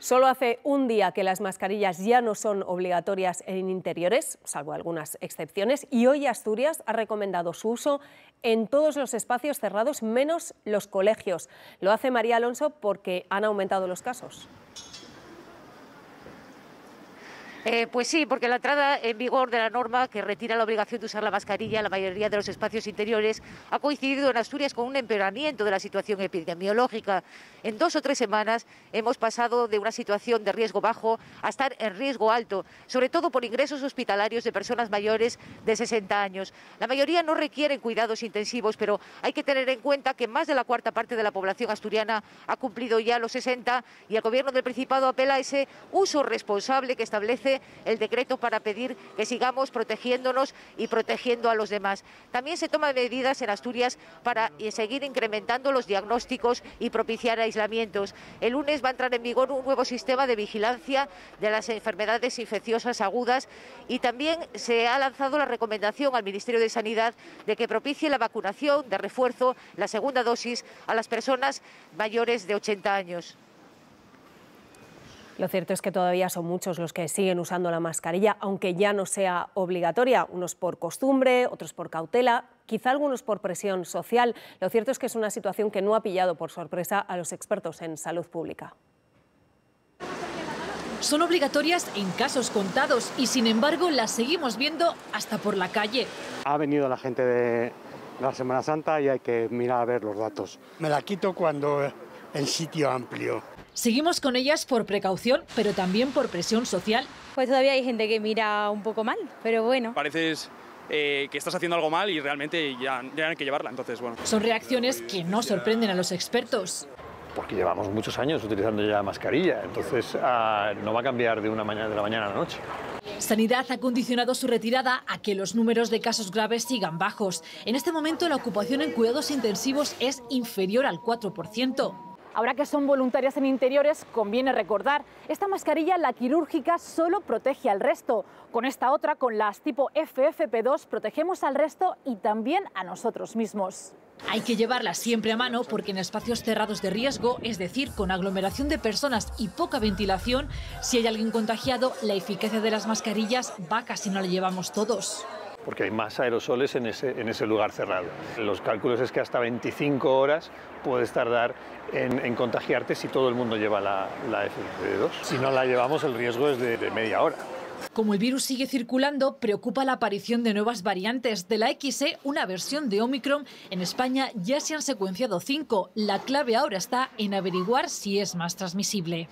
Solo hace un día que las mascarillas ya no son obligatorias en interiores, salvo algunas excepciones, y hoy Asturias ha recomendado su uso en todos los espacios cerrados, menos los colegios. Lo hace María Alonso porque han aumentado los casos. Eh, pues sí, porque la entrada en vigor de la norma que retira la obligación de usar la mascarilla en la mayoría de los espacios interiores ha coincidido en Asturias con un empeoramiento de la situación epidemiológica. En dos o tres semanas hemos pasado de una situación de riesgo bajo a estar en riesgo alto, sobre todo por ingresos hospitalarios de personas mayores de 60 años. La mayoría no requieren cuidados intensivos, pero hay que tener en cuenta que más de la cuarta parte de la población asturiana ha cumplido ya los 60 y el Gobierno del Principado apela a ese uso responsable que establece el decreto para pedir que sigamos protegiéndonos y protegiendo a los demás. También se toman medidas en Asturias para seguir incrementando los diagnósticos y propiciar aislamientos. El lunes va a entrar en vigor un nuevo sistema de vigilancia de las enfermedades infecciosas agudas y también se ha lanzado la recomendación al Ministerio de Sanidad de que propicie la vacunación de refuerzo, la segunda dosis, a las personas mayores de 80 años. Lo cierto es que todavía son muchos los que siguen usando la mascarilla, aunque ya no sea obligatoria, unos por costumbre, otros por cautela, quizá algunos por presión social. Lo cierto es que es una situación que no ha pillado por sorpresa a los expertos en salud pública. Son obligatorias en casos contados y sin embargo las seguimos viendo hasta por la calle. Ha venido la gente de la Semana Santa y hay que mirar a ver los datos. Me la quito cuando en sitio amplio. Seguimos con ellas por precaución, pero también por presión social. Pues todavía hay gente que mira un poco mal, pero bueno. Pareces eh, que estás haciendo algo mal y realmente ya, ya hay que llevarla, entonces bueno. Son reacciones que no sorprenden a los expertos porque llevamos muchos años utilizando ya mascarilla, entonces ah, no va a cambiar de una mañana de la mañana a la noche. Sanidad ha condicionado su retirada a que los números de casos graves sigan bajos. En este momento la ocupación en cuidados intensivos es inferior al 4%. Ahora que son voluntarias en interiores, conviene recordar, esta mascarilla, la quirúrgica, solo protege al resto. Con esta otra, con las tipo FFP2, protegemos al resto y también a nosotros mismos. Hay que llevarla siempre a mano porque en espacios cerrados de riesgo, es decir, con aglomeración de personas y poca ventilación, si hay alguien contagiado, la eficacia de las mascarillas va casi no la llevamos todos porque hay más aerosoles en ese, en ese lugar cerrado. Los cálculos es que hasta 25 horas puedes tardar en, contagiarte si todo el mundo lleva la, la FFP2. Si no la llevamos, el riesgo es de, de media hora. Como el virus sigue circulando, preocupa la aparición de nuevas variantes. De la XE, una versión de Omicron, en España ya se han secuenciado cinco. La clave ahora está en averiguar si es más transmisible.